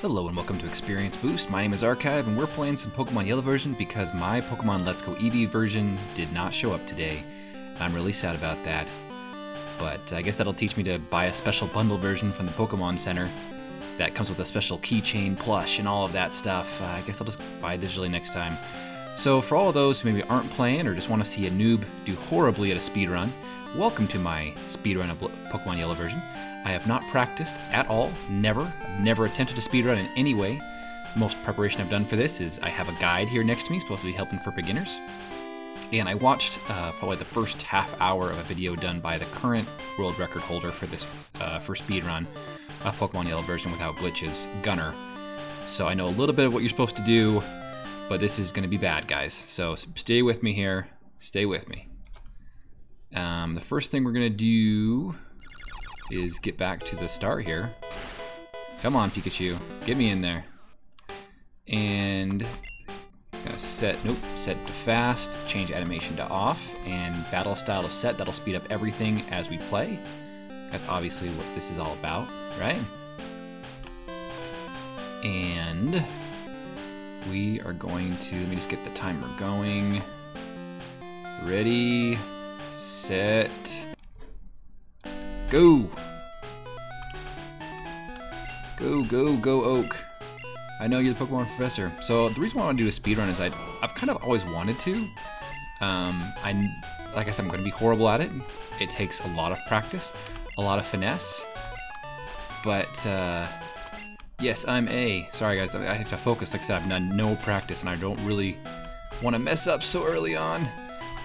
Hello and welcome to Experience Boost. My name is Archive and we're playing some Pokemon Yellow version because my Pokemon Let's Go Eevee version did not show up today. I'm really sad about that. But I guess that'll teach me to buy a special bundle version from the Pokemon Center that comes with a special keychain plush and all of that stuff. Uh, I guess I'll just buy it digitally next time. So for all of those who maybe aren't playing or just want to see a noob do horribly at a speedrun, welcome to my speedrun of Pokemon Yellow version. I have not practiced at all, never, never attempted to speedrun in any way. Most preparation I've done for this is I have a guide here next to me, supposed to be helping for beginners. And I watched uh, probably the first half hour of a video done by the current world record holder for this uh, for speedrun of Pokemon Yellow version without glitches, Gunner. So I know a little bit of what you're supposed to do, but this is going to be bad, guys. So stay with me here. Stay with me. Um, the first thing we're going to do is get back to the start here. Come on, Pikachu. Get me in there. And set, nope, set to fast, change animation to off, and battle style to set. That'll speed up everything as we play. That's obviously what this is all about, right? And we are going to, let me just get the timer going. Ready, set, Go! Go, go, go, Oak. I know you're the Pokemon Professor. So the reason why I want to do a speedrun is I, I've kind of always wanted to. Um, I, like I said, I'm going to be horrible at it. It takes a lot of practice, a lot of finesse. But, uh, yes, I'm A. Sorry guys, I have to focus. Like I said, I've done no practice and I don't really want to mess up so early on.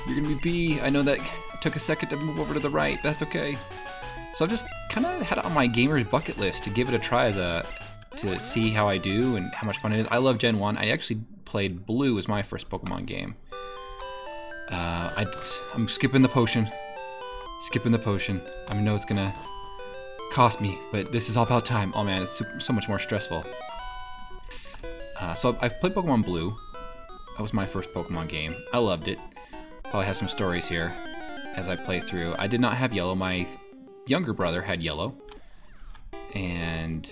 You're going to be B. I know that took a second to move over to the right. That's okay. So I've just kind of had it on my gamer's bucket list to give it a try as a to see how I do and how much fun it is. I love Gen 1. I actually played Blue as my first Pokemon game. Uh, I, I'm skipping the potion. Skipping the potion. I know it's gonna cost me, but this is all about time. Oh man, it's so much more stressful. Uh, so I played Pokemon Blue. That was my first Pokemon game. I loved it. Probably have some stories here as I play through. I did not have Yellow. My younger brother had yellow. And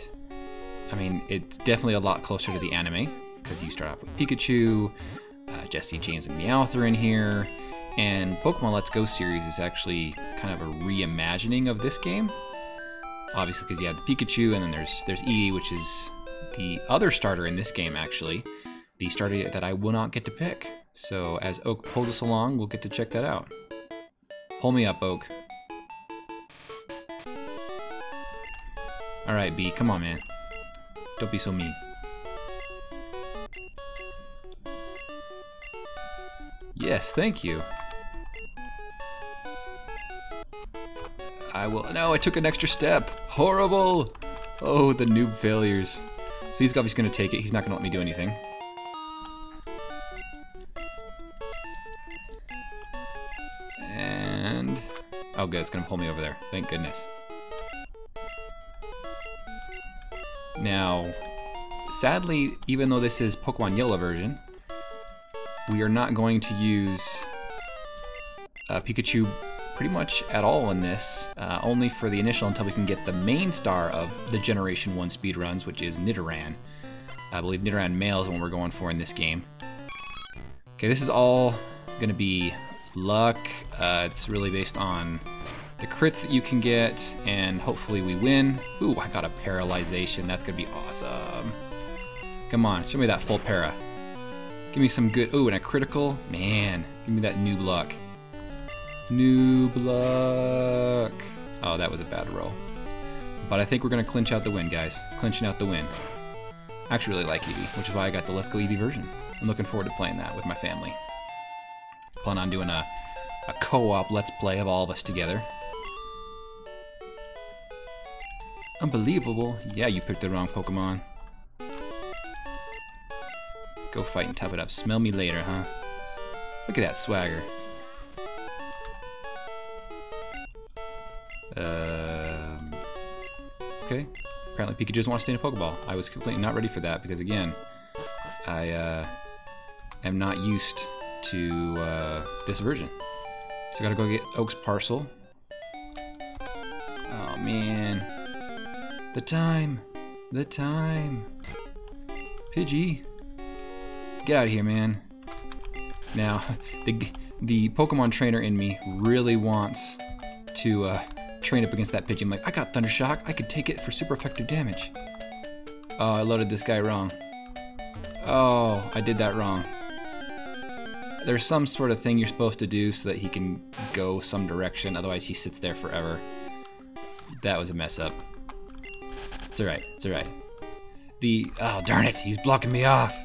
I mean, it's definitely a lot closer to the anime because you start off with Pikachu, uh, Jessie, James, and Meowth are in here. And Pokemon Let's Go series is actually kind of a reimagining of this game. Obviously, because you have the Pikachu, and then there's there's Eevee, which is the other starter in this game, actually. The starter that I will not get to pick. So as Oak pulls us along, we'll get to check that out. Pull me up, Oak. Alright, B, come on, man. Don't be so mean. Yes, thank you. I will- No, I took an extra step! Horrible! Oh, the noob failures. He's obviously gonna take it. He's not gonna let me do anything. And... Oh good, it's gonna pull me over there. Thank goodness. Now, sadly, even though this is Pokemon Yellow version, we are not going to use uh, Pikachu pretty much at all in this, uh, only for the initial until we can get the main star of the Generation 1 speedruns, which is Nidoran. I believe Nidoran male is what we're going for in this game. Okay, this is all going to be luck. Uh, it's really based on the crits that you can get, and hopefully we win. Ooh, I got a paralyzation. That's gonna be awesome. Come on, show me that full para. Give me some good, ooh, and a critical. Man, give me that new luck. New luck. Oh, that was a bad roll. But I think we're gonna clinch out the win, guys. Clinching out the win. I actually really like Eevee, which is why I got the Let's Go Eevee version. I'm looking forward to playing that with my family. Plan on doing a, a co-op Let's Play of all of us together. Unbelievable. Yeah, you picked the wrong Pokemon. Go fight and top it up. Smell me later, huh? Look at that swagger. Um, okay. Apparently Pikachu doesn't want to stay in a Pokeball. I was completely not ready for that because, again, I uh, am not used to uh, this version. So I gotta go get Oak's parcel. Oh, man. The time. the time. Pidgey. Get out of here, man. Now, the, the Pokemon trainer in me really wants to uh, train up against that Pidgey. I'm like, I got Thunder Shock. I could take it for super effective damage. Oh, I loaded this guy wrong. Oh, I did that wrong. There's some sort of thing you're supposed to do so that he can go some direction, otherwise he sits there forever. That was a mess up. Alright, it's alright. The, oh darn it, he's blocking me off.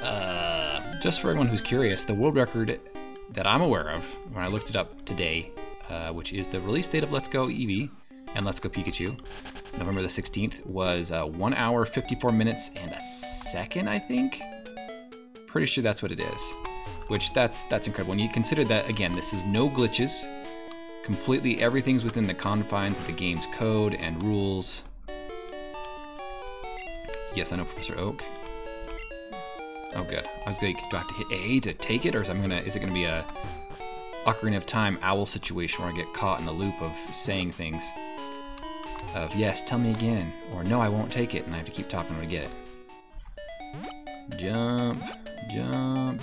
Uh, just for everyone who's curious, the world record that I'm aware of, when I looked it up today, uh, which is the release date of Let's Go Eevee and Let's Go Pikachu, November the 16th, was uh, 1 hour, 54 minutes, and a second, I think? Pretty sure that's what it is. Which, that's, that's incredible. When you consider that, again, this is no glitches, completely everything's within the confines of the game's code and rules. Yes, I know Professor Oak. Oh, good. I was like, do I have to hit A to take it, or is I'm gonna? Is it gonna be a Ocarina of Time owl situation where I get caught in the loop of saying things? Of yes, tell me again, or no, I won't take it, and I have to keep talking to get it. Jump, jump.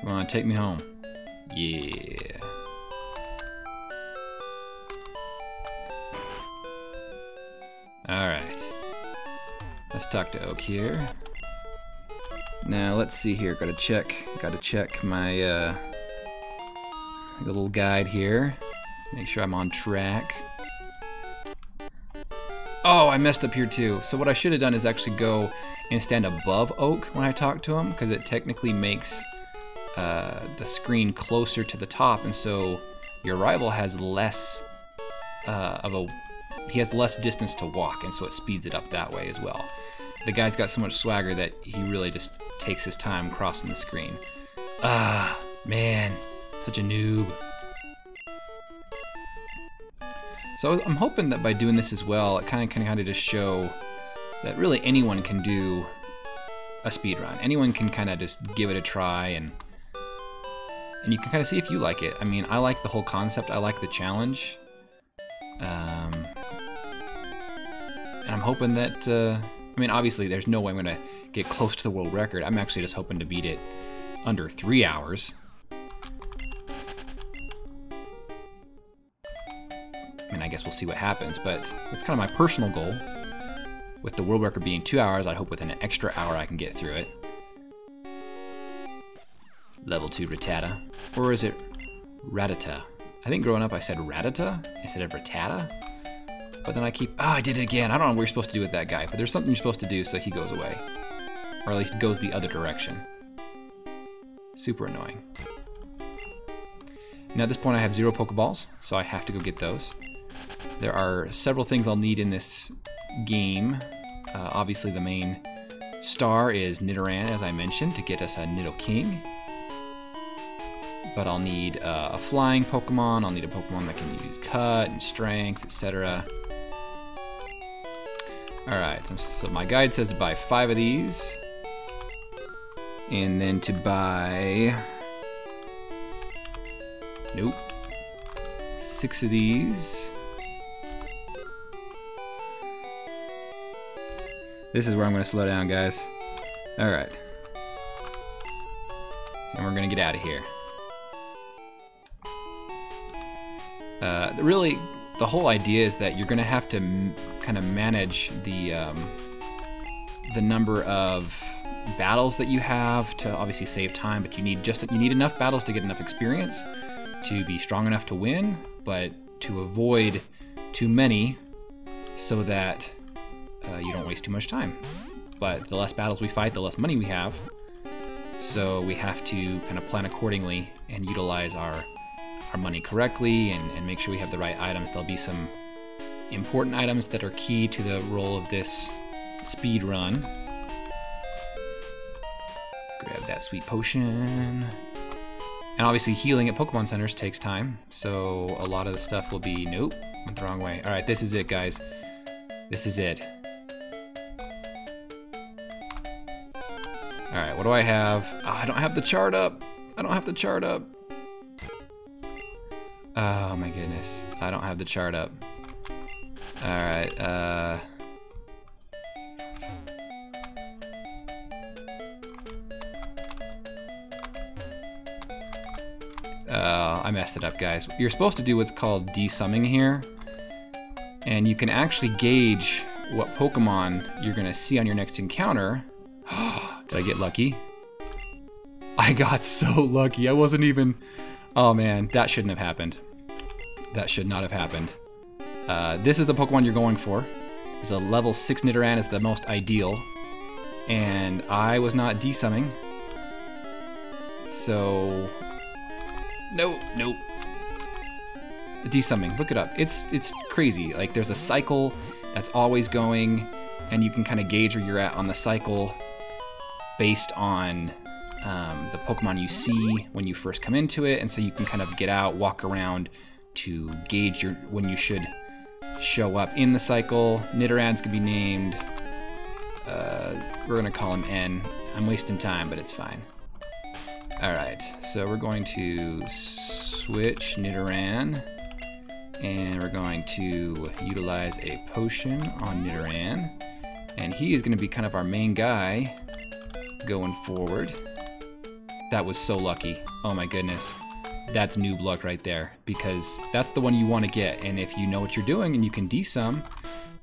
Come on, take me home. Yeah. Alright. Let's talk to Oak here. Now let's see here. Gotta check. Gotta check my uh, little guide here. Make sure I'm on track. Oh, I messed up here too. So what I should have done is actually go and stand above Oak when I talk to him, because it technically makes uh, the screen closer to the top, and so your rival has less uh, of a he has less distance to walk, and so it speeds it up that way as well. The guy's got so much swagger that he really just takes his time crossing the screen. Ah, man, such a noob. So I'm hoping that by doing this as well, it kind of can kind of just show that really anyone can do a speed run. Anyone can kind of just give it a try and and you can kind of see if you like it. I mean, I like the whole concept. I like the challenge. Um, and I'm hoping that, uh, I mean, obviously there's no way I'm going to get close to the world record. I'm actually just hoping to beat it under three hours. Mean, I guess we'll see what happens, but that's kind of my personal goal. With the world record being two hours, I hope within an extra hour I can get through it. Level 2 Rattata. Or is it Rattata? I think growing up I said ratata instead of ratata. But then I keep, oh, I did it again. I don't know what you're supposed to do with that guy, but there's something you're supposed to do so he goes away. Or at least goes the other direction. Super annoying. Now at this point I have zero Pokeballs, so I have to go get those. There are several things I'll need in this game. Uh, obviously the main star is Nidoran, as I mentioned, to get us a Nidoking but I'll need uh, a flying Pokemon, I'll need a Pokemon that can use cut and strength, etc. Alright, so, so my guide says to buy five of these. And then to buy... Nope. Six of these. This is where I'm going to slow down, guys. Alright. And we're going to get out of here. Uh, really, the whole idea is that you're going to have to kind of manage the um, the number of battles that you have to obviously save time, but you need just you need enough battles to get enough experience to be strong enough to win, but to avoid too many so that uh, you don't waste too much time. But the less battles we fight, the less money we have. So we have to kind of plan accordingly and utilize our our money correctly and, and make sure we have the right items. There'll be some important items that are key to the role of this speed run. Grab that sweet potion. And obviously healing at Pokemon Centers takes time, so a lot of the stuff will be, nope, went the wrong way. All right, this is it, guys. This is it. All right, what do I have? Oh, I don't have the chart up. I don't have the chart up. Oh my goodness. I don't have the chart up. Alright, uh... Uh, I messed it up, guys. You're supposed to do what's called desumming here. And you can actually gauge what Pokemon you're gonna see on your next encounter. Did I get lucky? I got so lucky. I wasn't even... Oh man, that shouldn't have happened. That should not have happened. Uh, this is the Pokemon you're going for. Is a level 6 Nidoran is the most ideal. And I was not desumming. So... No, no. Desumming, look it up. It's it's crazy. Like there's a cycle that's always going, and you can kind of gauge where you're at on the cycle based on um, the Pokemon you see when you first come into it, and so you can kind of get out, walk around to gauge your when you should show up in the cycle. Nidorans can be named. Uh, we're gonna call him N. I'm wasting time, but it's fine. All right, so we're going to switch Nidoran, and we're going to utilize a potion on Nidoran, and he is to be kind of our main guy going forward. That was so lucky. Oh my goodness. That's noob luck right there, because that's the one you want to get, and if you know what you're doing and you can desum,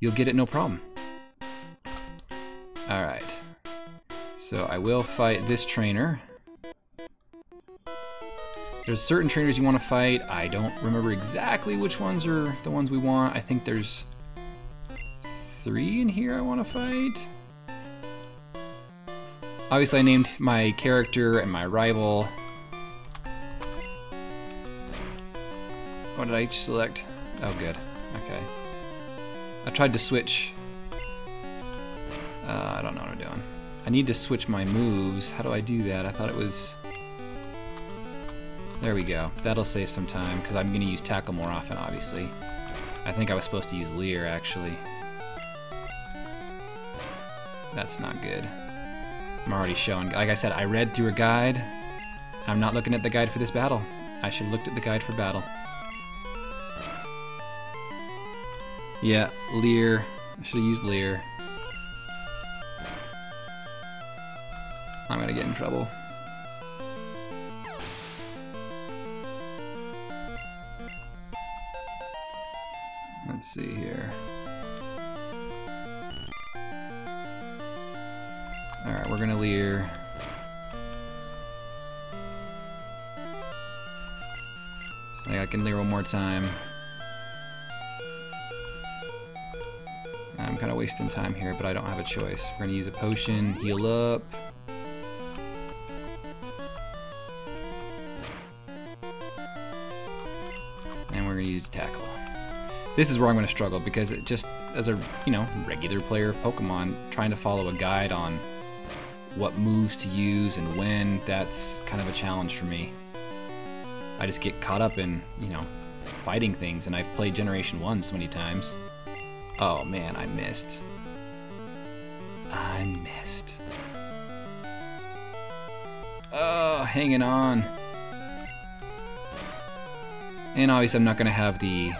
you'll get it no problem. Alright. So I will fight this trainer. There's certain trainers you want to fight. I don't remember exactly which ones are the ones we want. I think there's three in here I want to fight. Obviously I named my character and my rival. What did I select? Oh good, okay. I tried to switch. Uh, I don't know what I'm doing. I need to switch my moves. How do I do that? I thought it was... There we go. That'll save some time, because I'm going to use Tackle more often, obviously. I think I was supposed to use Leer, actually. That's not good. I'm already showing. Like I said, I read through a guide. I'm not looking at the guide for this battle. I should have looked at the guide for battle. Yeah, Leer. I should have used Leer. I'm gonna get in trouble. Let's see here. Alright, we're gonna Leer. I can Leer one more time. Kind of wasting time here, but I don't have a choice. We're gonna use a potion, heal up. And we're gonna use tackle. This is where I'm gonna struggle because it just, as a, you know, regular player of Pokemon, trying to follow a guide on what moves to use and when, that's kind of a challenge for me. I just get caught up in, you know, fighting things, and I've played Generation 1 so many times. Oh man, I missed. I missed. Oh, hanging on. And obviously I'm not going to have the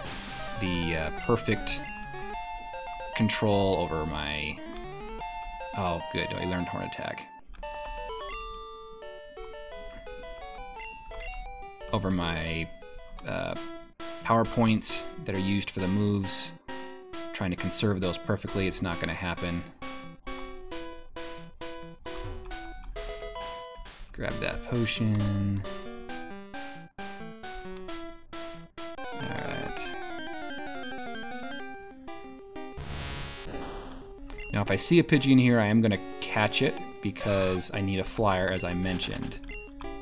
the uh, perfect control over my... Oh, good. I learned Horn Attack. Over my uh, power points that are used for the moves. Trying to conserve those perfectly. It's not going to happen. Grab that potion. Alright. Now if I see a Pidgey here, I am going to catch it because I need a flyer as I mentioned.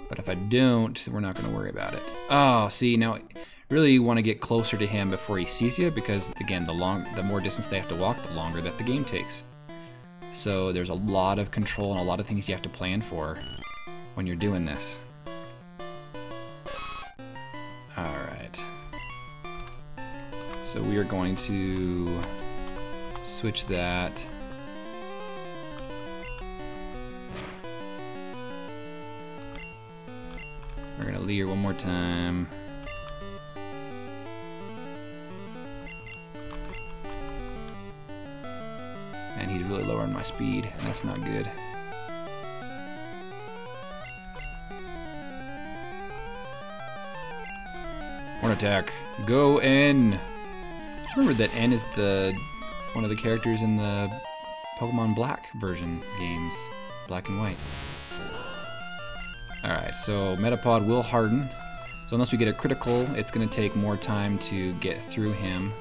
But if I don't, we're not going to worry about it. Oh, see, now really want to get closer to him before he sees you because again, the long the more distance they have to walk, the longer that the game takes. So there's a lot of control and a lot of things you have to plan for when you're doing this. Alright. So we are going to switch that. We're gonna Leer one more time. My speed, and that's not good. Horn attack. Go N. Remember that N is the one of the characters in the Pokemon Black version games, Black and White. Alright, so Metapod will harden. So unless we get a critical, it's going to take more time to get through him.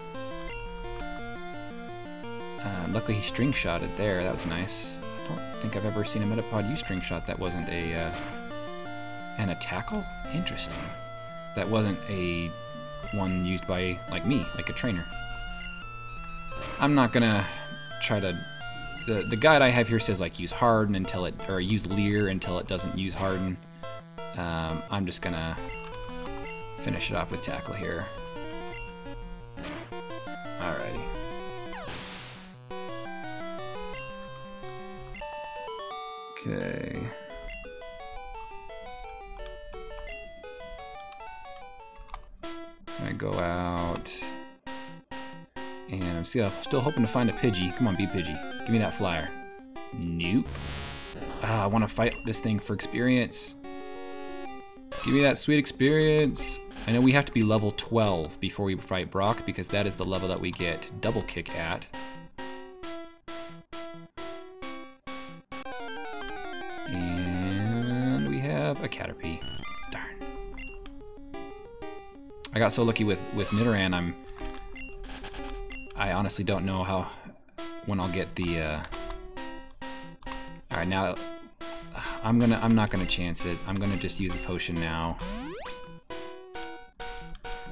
Uh, luckily he string shot it there, that was nice. I don't think I've ever seen a Metapod use string shot that wasn't a, uh, and a tackle? Interesting. That wasn't a one used by, like me, like a trainer. I'm not gonna try to the the guide I have here says like use harden until it or use leer until it doesn't use harden. Um, I'm just gonna finish it off with tackle here. Alrighty. Okay. I go out. And I'm still, still hoping to find a Pidgey. Come on, be Pidgey. Give me that flyer. Nope. Ah, I want to fight this thing for experience. Give me that sweet experience. I know we have to be level 12 before we fight Brock because that is the level that we get double kick at. Caterpie. Darn. I got so lucky with, with Nidoran, I'm... I honestly don't know how... when I'll get the, uh... Alright, now... I'm gonna... I'm not gonna chance it. I'm gonna just use the potion now.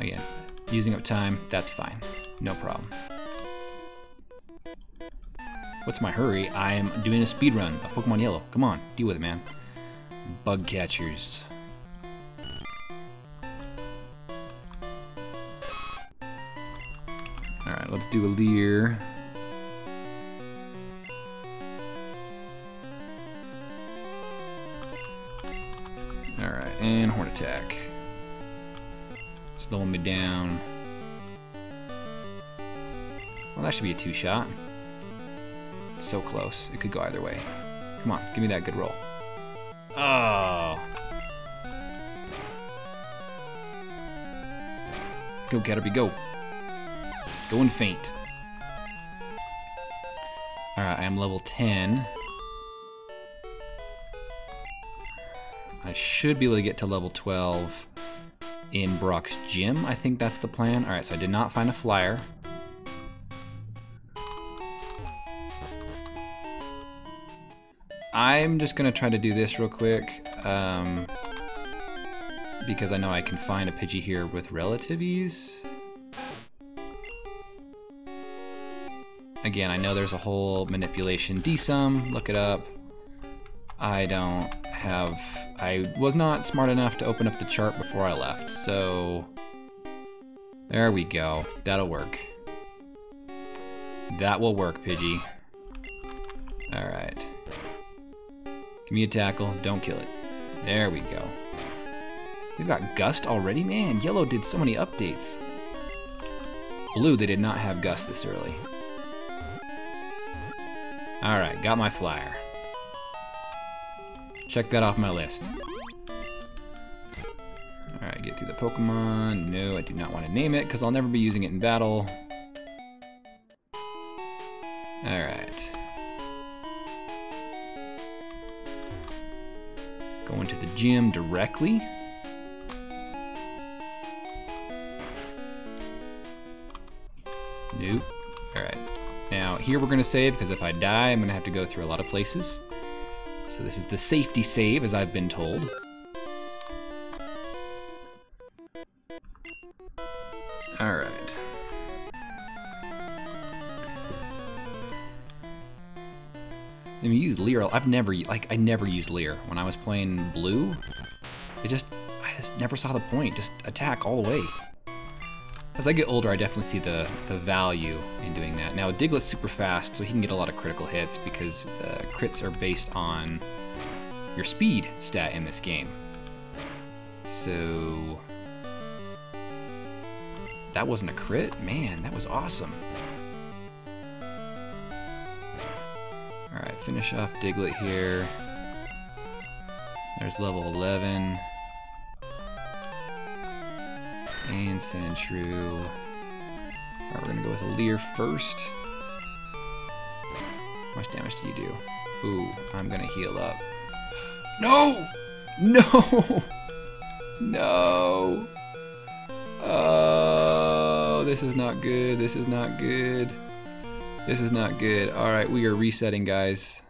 Again, using up time, that's fine. No problem. What's my hurry? I'm doing a speed run of Pokemon Yellow. Come on, deal with it, man. Bug catchers. Alright, let's do a Leer. Alright, and Horn Attack. Slowing me down. Well, that should be a two-shot. So close. It could go either way. Come on, give me that good roll. Oh. Go, Caterpie, go. Go and faint. Alright, I am level 10. I should be able to get to level 12 in Brock's gym. I think that's the plan. Alright, so I did not find a flyer. I'm just gonna try to do this real quick. Um, because I know I can find a Pidgey here with relative ease. Again, I know there's a whole manipulation DSum, look it up. I don't have, I was not smart enough to open up the chart before I left, so there we go, that'll work. That will work, Pidgey. Alright. Give me a tackle, don't kill it. There we go. We've got Gust already? Man, Yellow did so many updates. Blue, they did not have Gust this early. Alright, got my flyer. Check that off my list. Alright, get through the Pokemon. No, I do not want to name it because I'll never be using it in battle. Alright. Going to the gym directly. Nope. Alright. Now, here we're going to save, because if I die, I'm going to have to go through a lot of places. So this is the safety save, as I've been told. Alright. I mean, use Leer. I've never, like, I never used Leer. When I was playing Blue, it just, I just never saw the point. Just attack all the way. As I get older, I definitely see the, the value in doing that. Now, Diglett's super fast, so he can get a lot of critical hits because uh, crits are based on your speed stat in this game. So... That wasn't a crit? Man, that was awesome. Finish off Diglett here. There's level 11. And Sandshrew. Alright, we're gonna go with Leer first. How much damage do you do? Ooh, I'm gonna heal up. No! No! No! Oh, this is not good. This is not good. This is not good. Alright, we are resetting, guys.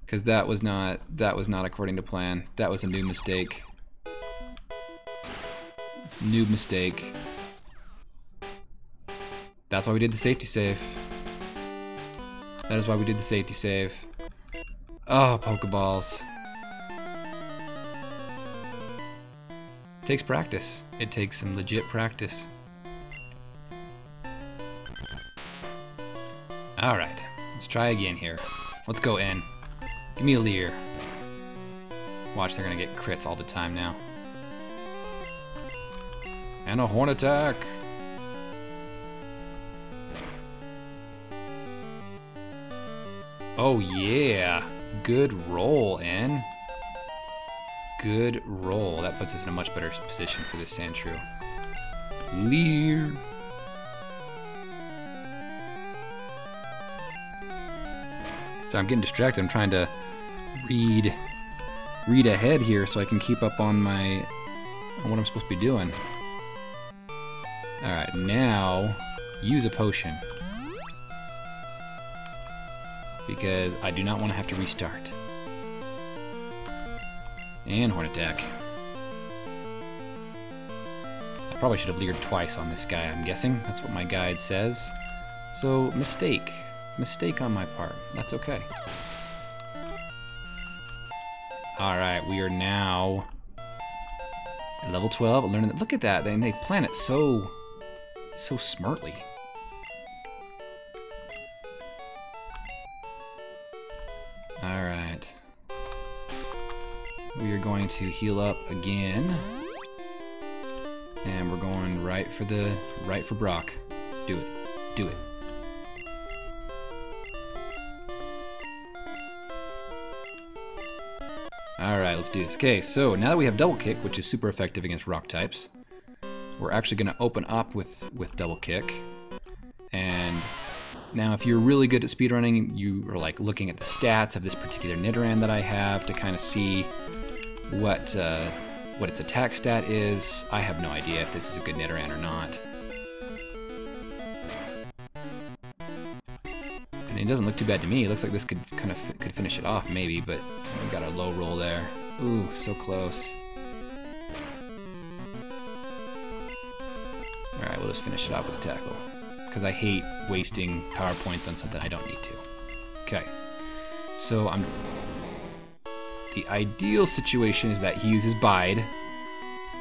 Because that was not, that was not according to plan. That was a new mistake. New mistake. That's why we did the safety save. That is why we did the safety save. Oh, Pokeballs. It takes practice. It takes some legit practice. Alright, let's try again here. Let's go in. Give me a Leer. Watch, they're gonna get crits all the time now. And a horn attack. Oh yeah, good roll, N. Good roll. That puts us in a much better position for this Sandshrew. Leer. So I'm getting distracted. I'm trying to read read ahead here so I can keep up on my on what I'm supposed to be doing. Alright, now use a potion. Because I do not want to have to restart. And Horn Attack. I probably should have leered twice on this guy, I'm guessing. That's what my guide says. So, mistake. Mistake on my part. That's okay. Alright, we are now at level 12, learning. Look at that, they, they plan it so, so smartly. Alright. We are going to heal up again. And we're going right for the, right for Brock. Do it. Do it. Alright, let's do this. Okay, so now that we have Double Kick, which is super effective against rock types, we're actually going to open up with, with Double Kick. And now if you're really good at speedrunning, you are like looking at the stats of this particular Nidoran that I have to kind of see what, uh, what its attack stat is. I have no idea if this is a good Nidoran or not. It doesn't look too bad to me. It looks like this could kind of could finish it off maybe, but we got a low roll there. Ooh, so close. Alright, we'll just finish it off with a tackle. Because I hate wasting power points on something I don't need to. Okay. So I'm... The ideal situation is that he uses Bide.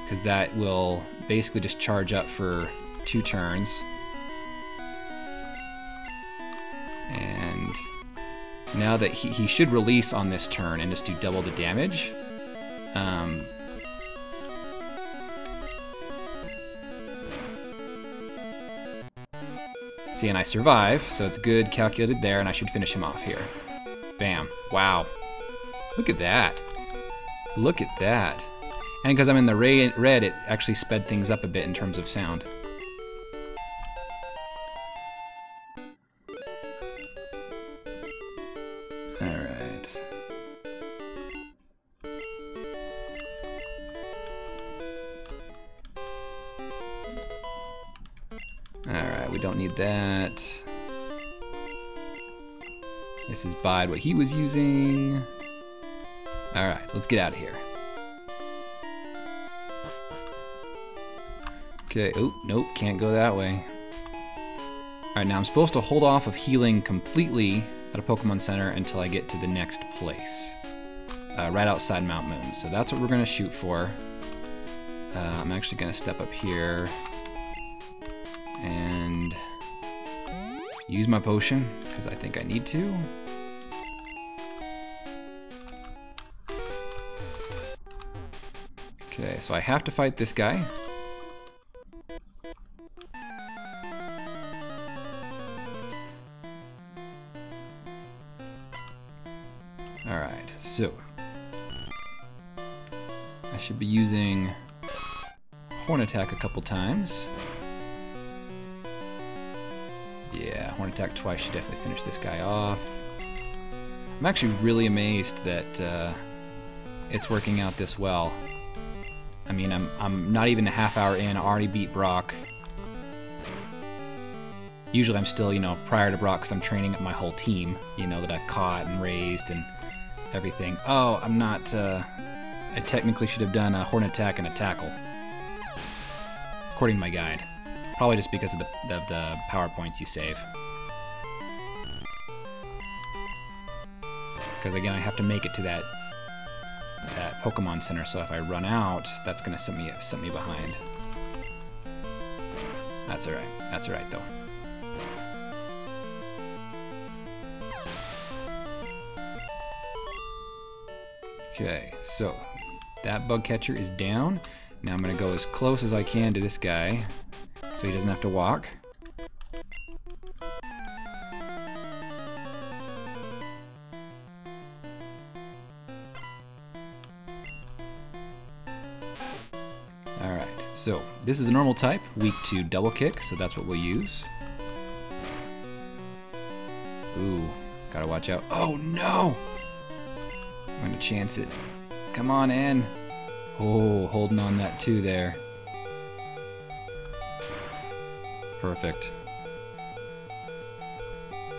Because that will basically just charge up for two turns. And now that he, he should release on this turn and just do double the damage. Um, see, and I survive, so it's good calculated there, and I should finish him off here. Bam. Wow. Look at that. Look at that. And because I'm in the red, it actually sped things up a bit in terms of sound. What he was using. Alright, let's get out of here. Okay, oh, nope, can't go that way. Alright, now I'm supposed to hold off of healing completely at a Pokemon Center until I get to the next place. Uh, right outside Mount Moon. So that's what we're to shoot for. Uh, I'm actually to step up here. And use my potion, because I think I need to. Okay, so I have to fight this guy. Alright, so. I should be using Horn Attack a couple times. Yeah, Horn Attack twice should definitely finish this guy off. I'm actually really amazed that uh, it's working out this well. I mean, I'm, I'm not even a half hour in, I already beat Brock. Usually I'm still, you know, prior to Brock because I'm training up my whole team, you know, that I've caught and raised and everything. Oh, I'm not, uh, I technically should have done a Horn Attack and a Tackle. According to my guide. Probably just because of the, of the power points you save. Because again, I have to make it to that that Pokemon Center, so if I run out, that's gonna set me set me behind. That's alright. That's alright though. Okay, so that bug catcher is down. Now I'm gonna go as close as I can to this guy so he doesn't have to walk. So this is a normal type, weak to double kick, so that's what we'll use. Ooh, gotta watch out. Oh no! I'm gonna chance it. Come on in. Oh, holding on that two there. Perfect.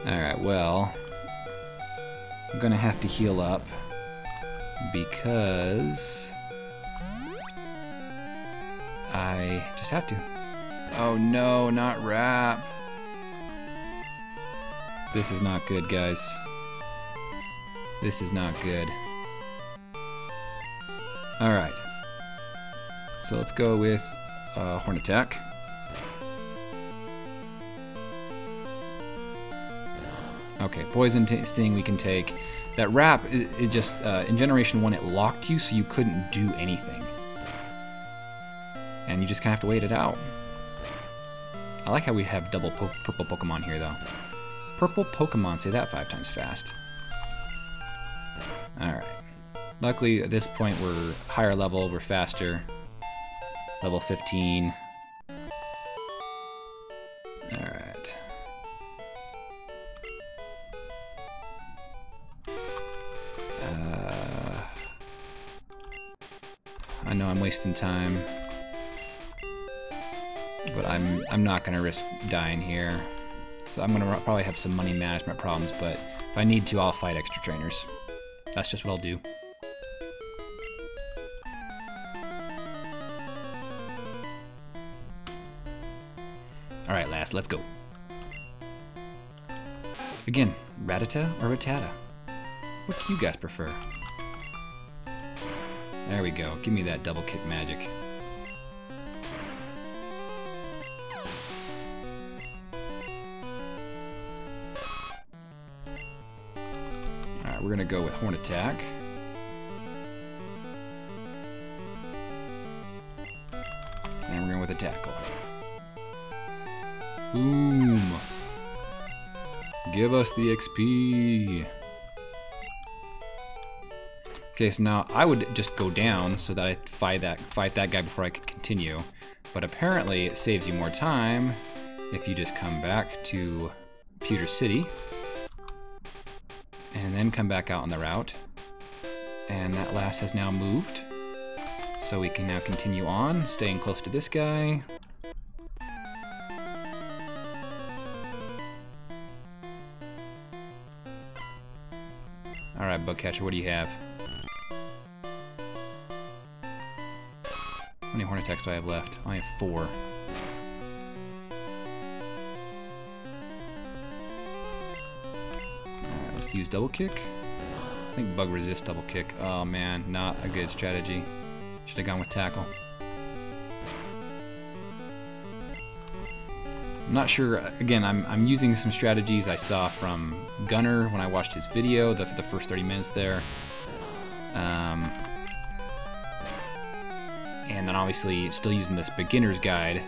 Alright, well, I'm gonna have to heal up because I just have to. Oh no, not Wrap. This is not good, guys. This is not good. Alright. So let's go with uh, Horn Attack. Okay, Poison Sting we can take. That Wrap, it, it just, uh, in Generation 1 it locked you so you couldn't do anything. And you just kind of have to wait it out. I like how we have double po purple Pokemon here though. Purple Pokemon, say that five times fast. Alright. Luckily, at this point, we're higher level, we're faster. Level 15. Alright. Uh, I know I'm wasting time. But I'm I'm not gonna risk dying here. So I'm gonna probably have some money management problems, but if I need to, I'll fight extra trainers. That's just what I'll do. Alright, last, let's go. Again, Ratata or Rattata? What do you guys prefer? There we go. Give me that double kick magic. We're gonna go with Horn Attack. And we're going with a Tackle. Boom! Give us the XP! Okay, so now I would just go down so that I fight that fight that guy before I could continue. But apparently it saves you more time if you just come back to Pewter City and then come back out on the route. And that last has now moved. So we can now continue on, staying close to this guy. Alright, Bugcatcher, what do you have? How many horn attacks do I have left? I have four. Let's use double kick. I think bug resist double kick. Oh man, not a good strategy. Should have gone with tackle. I'm not sure, again, I'm, I'm using some strategies I saw from Gunner when I watched his video, the, the first 30 minutes there. Um, and then obviously still using this beginner's guide.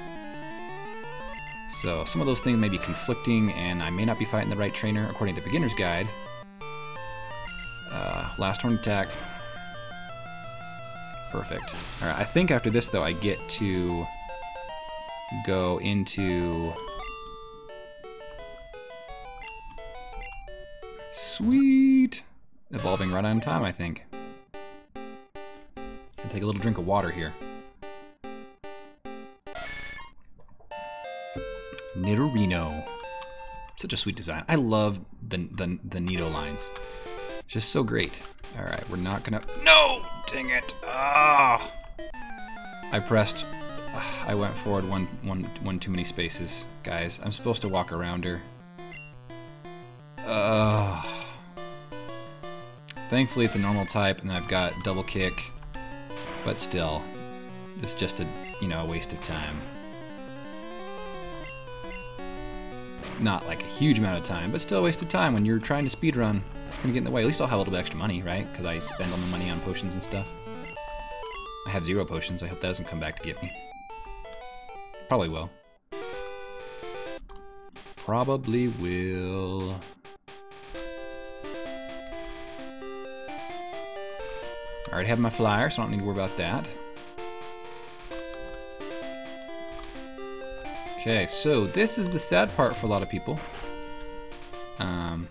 So some of those things may be conflicting and I may not be fighting the right trainer according to the beginner's guide. Last horn attack. Perfect. Alright, I think after this, though, I get to go into... Sweet! Evolving right on time, I think. I'll take a little drink of water here. Nidorino. Such a sweet design. I love the, the, the Nido lines. Just so great. All right, we're not gonna, no, dang it. Ah. I pressed, I went forward one, one, one too many spaces. Guys, I'm supposed to walk around her. Ugh. Thankfully it's a normal type and I've got double kick, but still, it's just a, you know, a waste of time. not like a huge amount of time, but still a waste of time when you're trying to speed It's gonna get in the way. At least I'll have a little bit extra money, right? Because I spend all my money on potions and stuff. I have zero potions. I hope that doesn't come back to get me. Probably will. Probably will. I already have my flyer, so I don't need to worry about that. Okay, so this is the sad part for a lot of people. Um,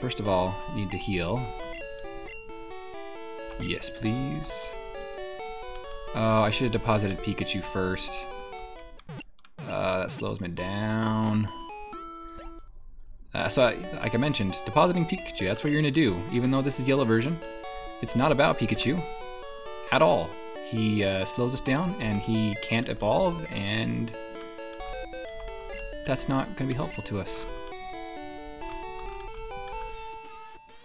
first of all, need to heal. Yes, please. Oh, I should have deposited Pikachu first. Uh, that slows me down. Uh, so, I, like I mentioned, depositing Pikachu, that's what you're going to do. Even though this is yellow version, it's not about Pikachu at all. He uh, slows us down, and he can't evolve, and that's not going to be helpful to us.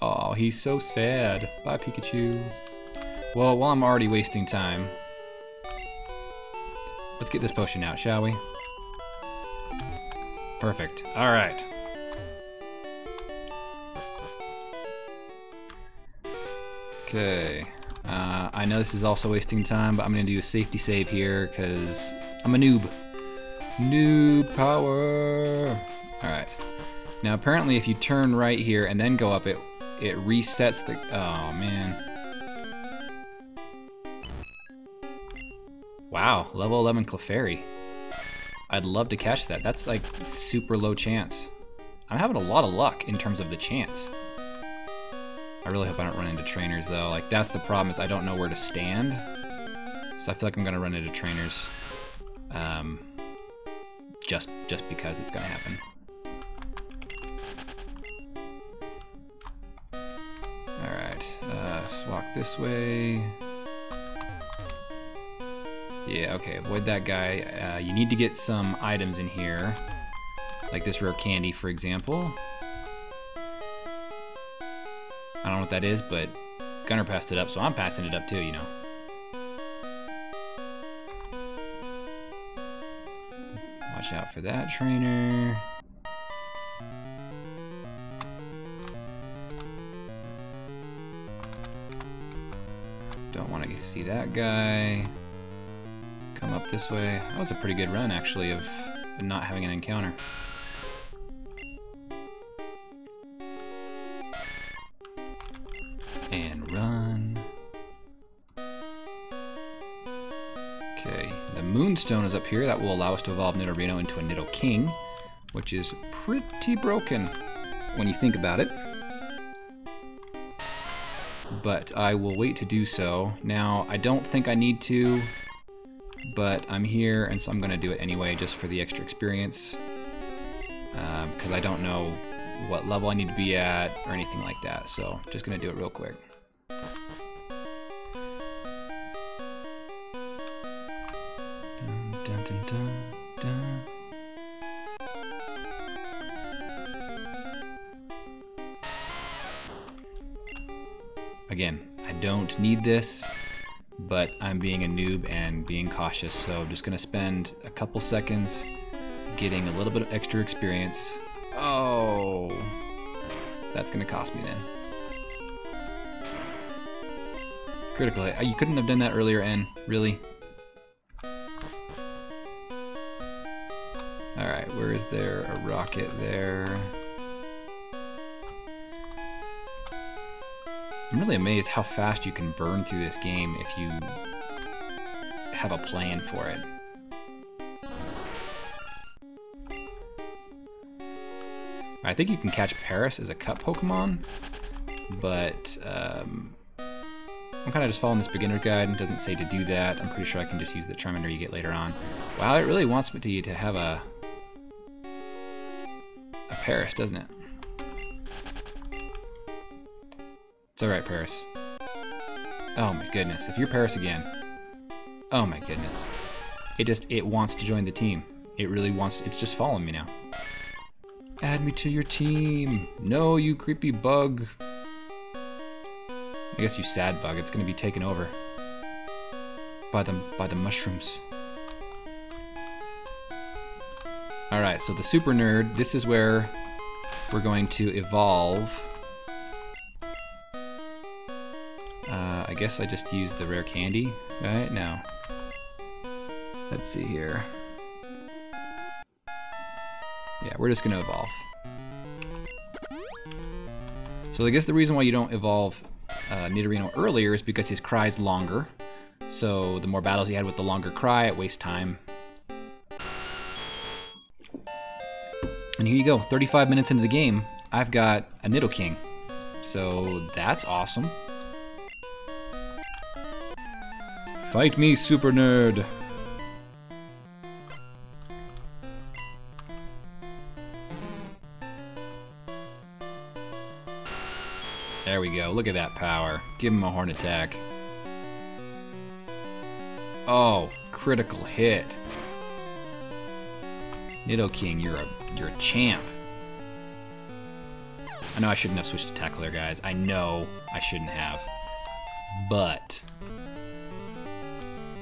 Oh, he's so sad. Bye, Pikachu. Well, while I'm already wasting time, let's get this potion out, shall we? Perfect. Alright. Okay. Uh, I know this is also wasting time, but I'm going to do a safety save here because I'm a noob. New power. All right. Now apparently if you turn right here and then go up, it it resets the, oh man. Wow, level 11 Clefairy. I'd love to catch that. That's like super low chance. I'm having a lot of luck in terms of the chance. I really hope I don't run into trainers though. Like that's the problem is I don't know where to stand. So I feel like I'm gonna run into trainers. Um, just just because it's gonna happen. Alright, uh, walk this way. Yeah, okay, avoid that guy. Uh, you need to get some items in here, like this rare candy, for example. I don't know what that is, but Gunner passed it up, so I'm passing it up too, you know. Watch out for that trainer. See that guy. Come up this way. That was a pretty good run, actually, of not having an encounter. And run. Okay, the Moonstone is up here. That will allow us to evolve Nidorino into a Nidoking, which is pretty broken when you think about it. But I will wait to do so. Now, I don't think I need to, but I'm here, and so I'm going to do it anyway, just for the extra experience. Because um, I don't know what level I need to be at or anything like that, so just going to do it real quick. Again, I don't need this, but I'm being a noob and being cautious, so I'm just gonna spend a couple seconds getting a little bit of extra experience. Oh, that's gonna cost me then. Critical hit. Uh, you couldn't have done that earlier, N. Really? Alright, where is there a rocket there? I'm really amazed how fast you can burn through this game if you have a plan for it. I think you can catch Paras as a cut Pokemon, but um, I'm kind of just following this beginner guide and doesn't say to do that. I'm pretty sure I can just use the Charmander you get later on. Wow, it really wants me to, to have a, a Paras, doesn't it? It's alright, Paras. Oh my goodness, if you're Paras again. Oh my goodness. It just, it wants to join the team. It really wants, to, it's just following me now. Add me to your team. No, you creepy bug. I guess you sad bug, it's gonna be taken over. By the, by the mushrooms. Alright, so the super nerd, this is where we're going to evolve. Guess I just used the rare candy, right? No. Let's see here. Yeah, we're just gonna evolve. So I guess the reason why you don't evolve uh, Nidorino earlier is because his cry's longer. So the more battles he had with the longer cry, it wastes time. And here you go, 35 minutes into the game, I've got a Nidoking. So that's awesome. Fight me, super nerd! There we go. Look at that power. Give him a horn attack. Oh, critical hit. Nidoking, you're a you're a champ. I know I shouldn't have switched to tackle there, guys. I know I shouldn't have. But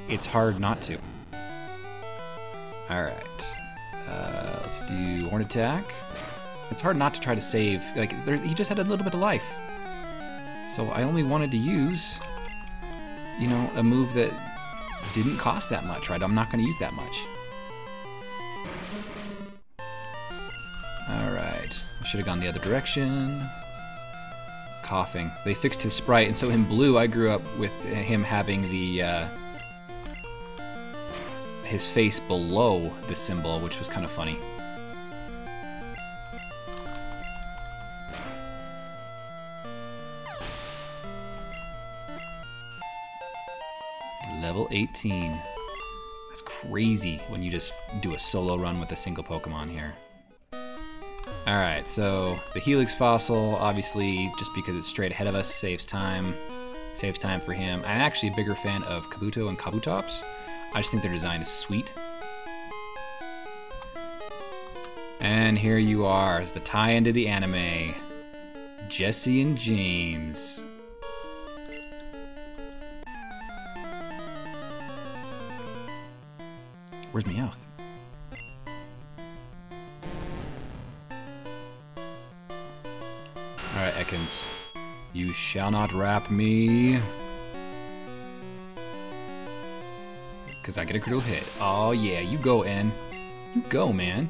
it's hard not to. Alright. Uh, let's do horn attack. It's hard not to try to save. Like, there, he just had a little bit of life. So I only wanted to use, you know, a move that didn't cost that much, right? I'm not going to use that much. Alright. Should have gone the other direction. Koffing. They fixed his sprite, and so in blue, I grew up with him having the, uh, his face below the symbol, which was kind of funny. Level 18. That's crazy when you just do a solo run with a single Pokemon here. Alright, so the Helix Fossil, obviously, just because it's straight ahead of us, saves time. Saves time for him. I'm actually a bigger fan of Kabuto and Kabutops. I just think their design is sweet. And here you are, the tie into the anime. Jessie and James. Where's Meowth? Alright, Ekans. You shall not wrap me. Because I get a critical hit. Oh yeah, you go, N. You go, man.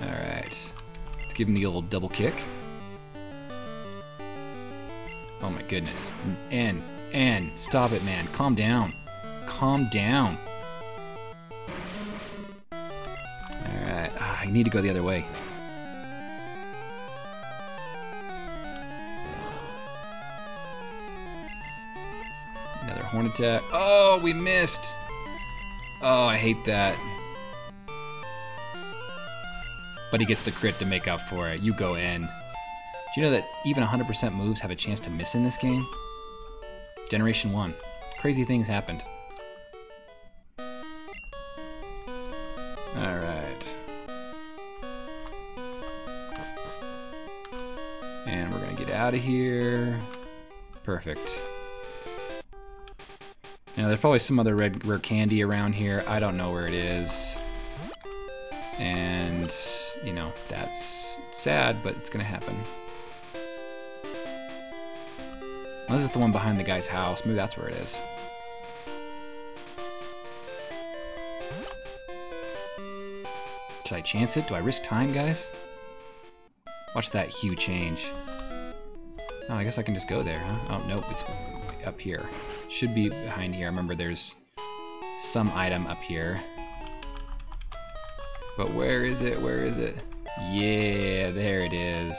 Alright. Let's give him the old double kick. Oh my goodness. N, N, stop it, man. Calm down. Calm down. Alright. Ah, I need to go the other way. Another horn attack. Oh, we missed. Oh, I hate that. But he gets the crit to make up for it. You go in. Do you know that even 100% moves have a chance to miss in this game? Generation 1. Crazy things happened. Alright. And we're gonna get out of here. Perfect. Now, there's probably some other red rare candy around here. I don't know where it is. And, you know, that's sad, but it's gonna happen. Unless it's the one behind the guy's house. Maybe that's where it is. Should I chance it? Do I risk time, guys? Watch that hue change. Oh, I guess I can just go there, huh? Oh, nope, it's up here. Should be behind here. Remember, there's some item up here. But where is it? Where is it? Yeah, there it is.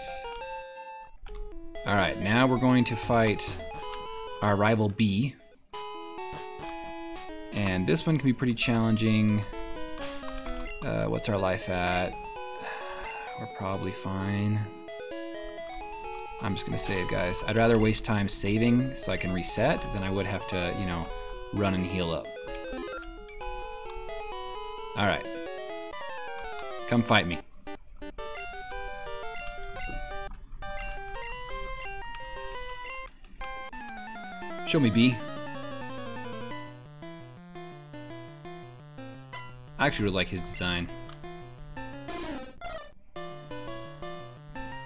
Alright, now we're going to fight our rival B. And this one can be pretty challenging. Uh, what's our life at? We're probably fine. I'm just gonna save, guys. I'd rather waste time saving so I can reset than I would have to, you know, run and heal up. Alright. Come fight me. Show me B. I actually really like his design.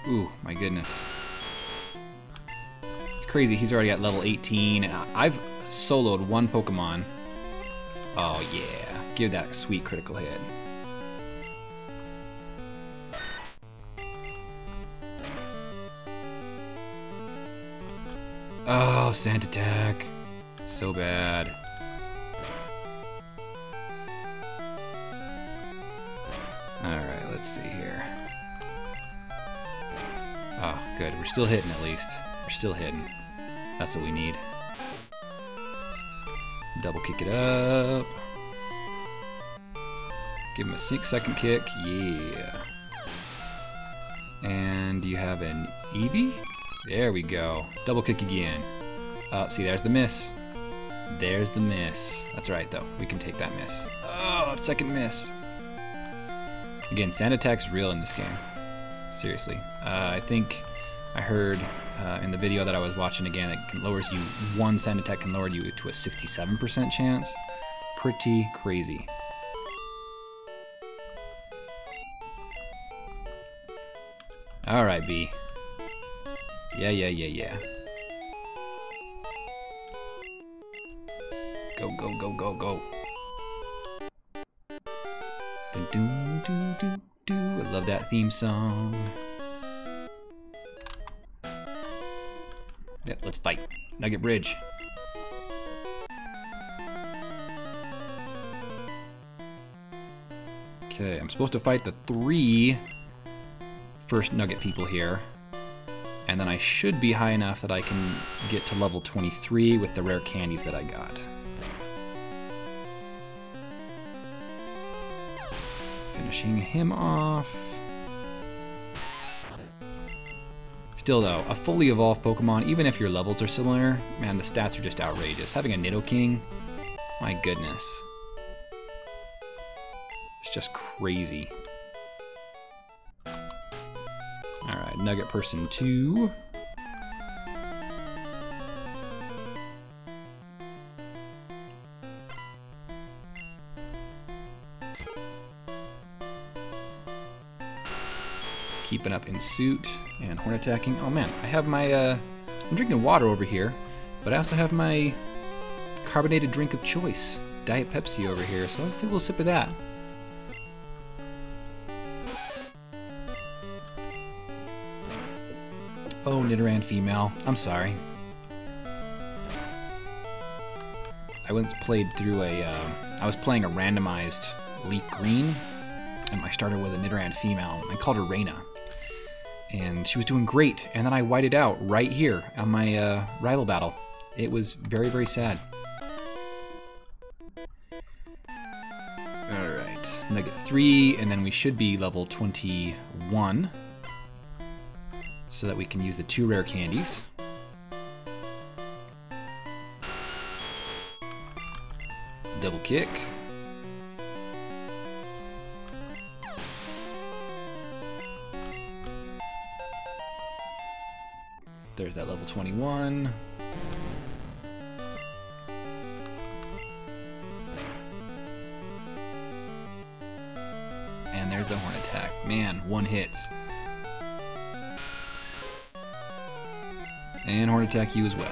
Ooh, my goodness. Crazy, he's already at level 18. I've soloed one Pokemon. Oh yeah, give that sweet critical hit. Oh, sand attack. So bad. Alright, let's see here. Oh, good. We're still hitting at least. We're still hitting. That's what we need. Double kick it up. Give him a six second kick. Yeah. And you have an Eevee? There we go. Double kick again. Oh, see, there's the miss. There's the miss. That's right, though. We can take that miss. Oh, second miss. Again, sand attack's real in this game. Seriously. Uh, I think I heard uh, in the video that I was watching again, it lowers you, one sand attack can lower you to a 67% chance. Pretty crazy. Alright, B. Yeah, yeah, yeah, yeah. Go, go, go, go, go. Dun, do, do, do, dun. I love that theme song. Yep, let's fight. Nugget Bridge. Okay, I'm supposed to fight the three first Nugget people here. And then I should be high enough that I can get to level 23 with the rare candies that I got. Finishing him off. Still though, a fully evolved Pokemon, even if your levels are similar, man, the stats are just outrageous. Having a Nidoking, my goodness. It's just crazy. Alright, Nugget Person 2. Keeping up in suit and horn attacking. Oh man, I have my, uh, I'm drinking water over here, but I also have my carbonated drink of choice, Diet Pepsi over here, so let's take a little sip of that. Oh, Nidoran female. I'm sorry. I once played through a. Uh, I was playing a randomized Leaf Green, and my starter was a Nidoran female. I called her Reina. And she was doing great, and then I whited out right here on my uh, rival battle. It was very, very sad. Alright, Nugget 3, and then we should be level 21 so that we can use the two rare candies. Double kick. There's that level 21. And there's the horn attack. Man, one hits. And horn attack you as well.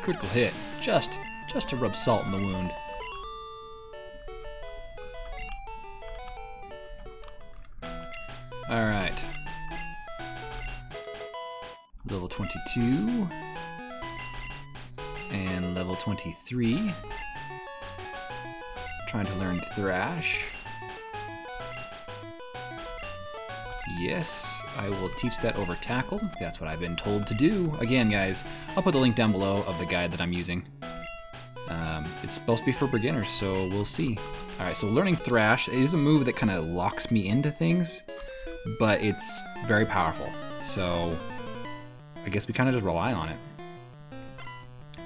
Critical hit, just, just to rub salt in the wound. Thrash. Yes, I will teach that over Tackle. That's what I've been told to do. Again, guys, I'll put the link down below of the guide that I'm using. Um, it's supposed to be for beginners, so we'll see. Alright, so learning Thrash is a move that kind of locks me into things, but it's very powerful. So I guess we kind of just rely on it.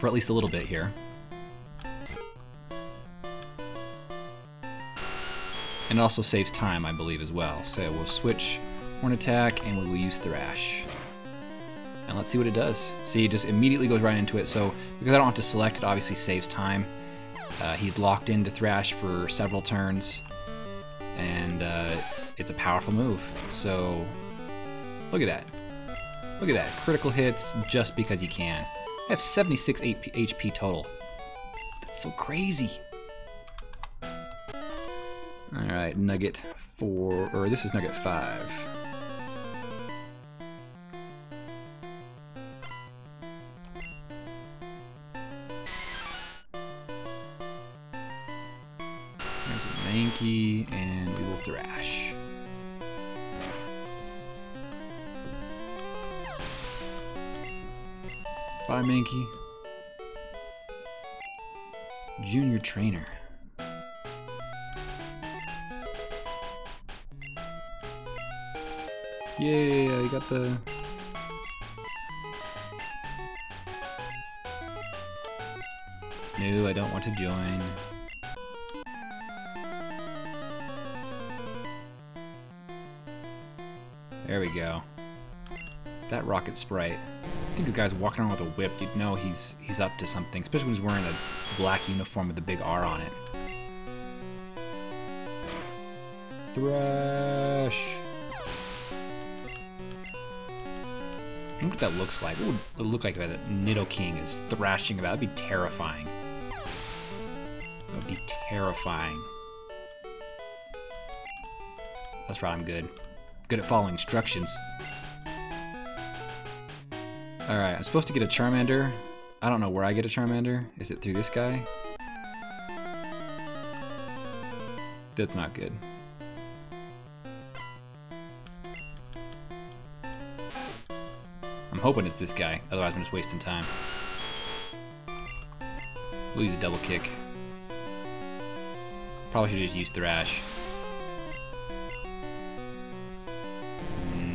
For at least a little bit here. And it also saves time, I believe, as well. So we'll switch Horn Attack and we will use Thrash. And let's see what it does. See, it just immediately goes right into it. So because I don't have to select, it obviously saves time. Uh, he's locked into Thrash for several turns. And uh, it's a powerful move. So look at that. Look at that. Critical hits just because he can. I have 76 HP total. That's so crazy. Alright, Nugget 4, or this is Nugget 5. There's a Mankey, and we will Thrash. Bye, Mankey. Junior Trainer. Yeah, I got the... No, I don't want to join. There we go. That rocket sprite. I think a guy's walking around with a whip, you'd know he's he's up to something, especially when he's wearing a black uniform with a big R on it. Thrash! What that looks like. What would it look like if a Nidoking is thrashing about? That'd be terrifying. That would be terrifying. That's right, I'm good. Good at following instructions. Alright, I'm supposed to get a Charmander. I don't know where I get a Charmander. Is it through this guy? That's not good. I'm hoping it's this guy, otherwise I'm just wasting time. We'll use a double kick. Probably should just use Thrash.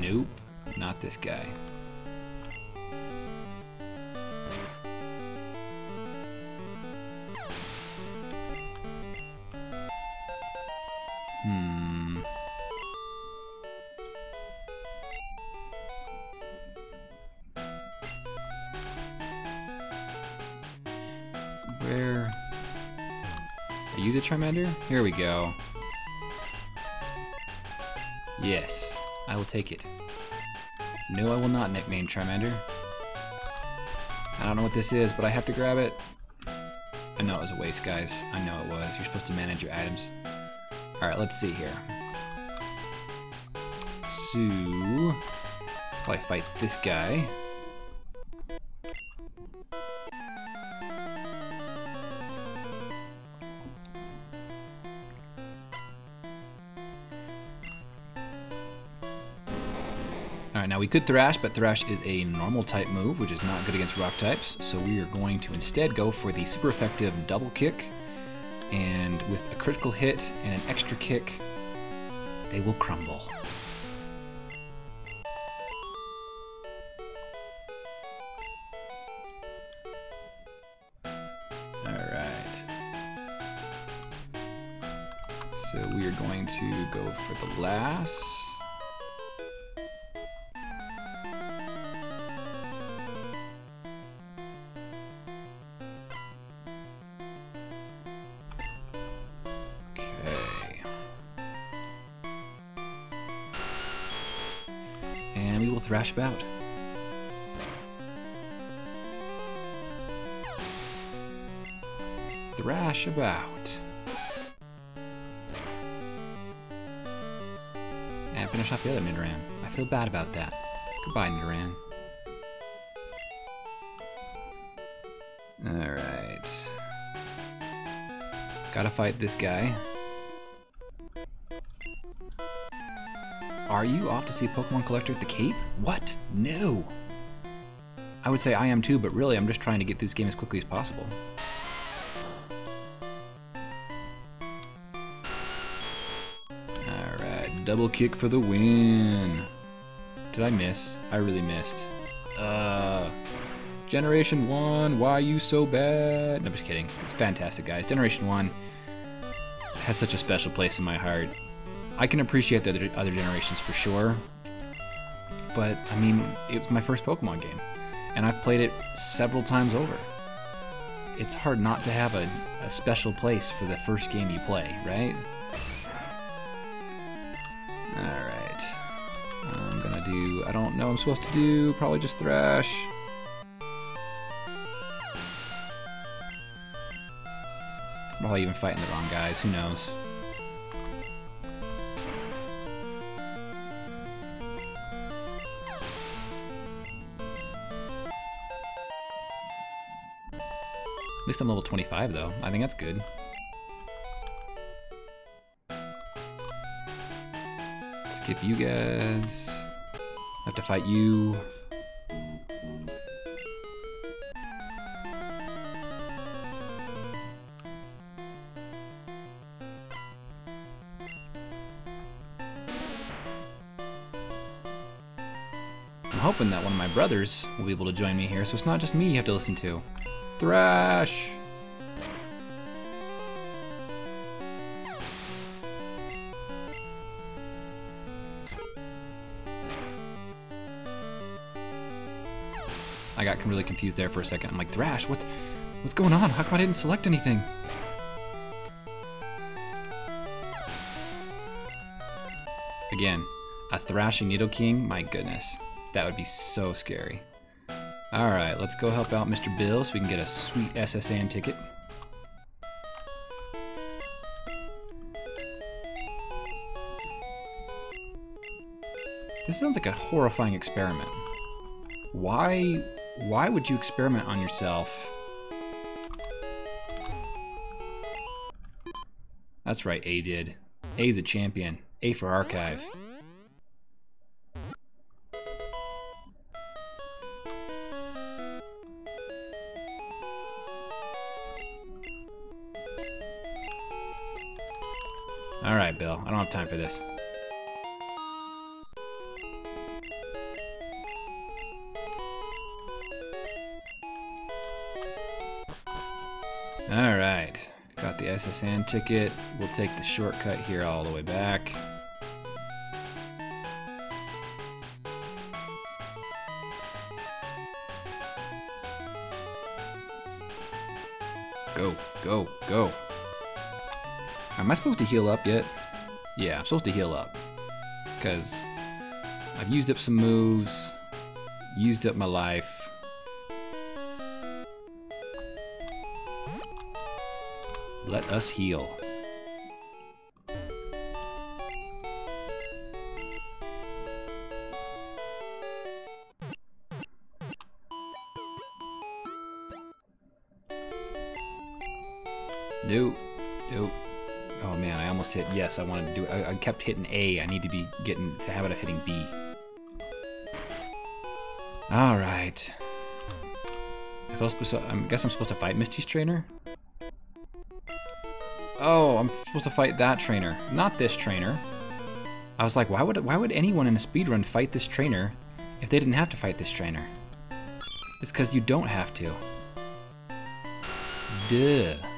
Nope, not this guy. Charmander? Here we go. Yes, I will take it. No, I will not nickname Charmander. I don't know what this is, but I have to grab it. I know it was a waste, guys. I know it was. You're supposed to manage your items. Alright, let's see here. So... Probably fight this guy. Could Thrash, but Thrash is a normal type move, which is not good against rock types, so we are going to instead go for the super effective double kick, and with a critical hit and an extra kick, they will crumble. Alright. So we are going to go for the last. Crash Thrash About. And finish off the other Nidoran. I feel bad about that. Goodbye, Nidoran. Alright. Gotta fight this guy. Are you off to see a Pokemon Collector at the Cape? What? No! I would say I am too, but really I'm just trying to get this game as quickly as possible. Alright, double kick for the win. Did I miss? I really missed. Uh, Generation 1, why you so bad? No, I'm just kidding. It's fantastic, guys. Generation 1 has such a special place in my heart. I can appreciate the other, generations for sure, but I mean, it's my first Pokemon game, and I've played it several times over. It's hard not to have a, a special place for the first game you play, right? Alright. I'm gonna do, I don't know I'm supposed to do, probably just Thrash. Probably even fighting the wrong guys, who knows. Least I'm level 25 though. I think that's good. Skip you guys. Have to fight you. I'm hoping that one of my brothers will be able to join me here, so it's not just me you have to listen to. Thrash! I got really confused there for a second. I'm like, Thrash, what, what's going on? How come I didn't select anything? Again, a thrashing Nidoking? My goodness. That would be so scary. Alright, let's go help out Mr. Bill so we can get a sweet S.S. Anne ticket. This sounds like a horrifying experiment. Why why would you experiment on yourself? That's right, A did. A's a champion. A for archive. Alright, Bill. I don't have time for this. Alright. Got the S.S. Anne ticket. We'll take the shortcut here all the way back. Go, go, go. Am I supposed to heal up yet? Yeah, I'm supposed to heal up. Because I've used up some moves, used up my life. Let us heal. I wanted to do it. I, I kept hitting A. I need to be getting the habit of hitting B. All right. I guess I'm supposed to fight Misty's trainer. Oh, I'm supposed to fight that trainer, not this trainer. I was like, why would why would anyone in a speedrun fight this trainer if they didn't have to fight this trainer? It's because you don't have to. Duh.